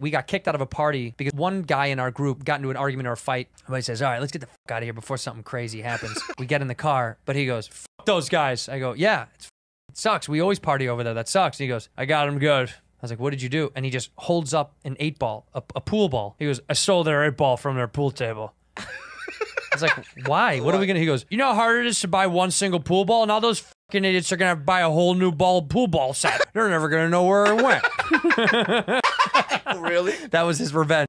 We got kicked out of a party because one guy in our group got into an argument or a fight. Everybody says, "All right, let's get the fuck out of here before something crazy happens." we get in the car, but he goes, "Fuck those guys." I go, "Yeah, it's, it sucks. We always party over there. That sucks." he goes, "I got him good." I was like, "What did you do?" And he just holds up an eight ball, a, a pool ball. He goes, "I stole their eight ball from their pool table." I was like, "Why? What are we gonna?" He goes, "You know how hard it is to buy one single pool ball? And all those fucking idiots are gonna have to buy a whole new ball pool ball set. They're never gonna know where it went." really? that was his revenge.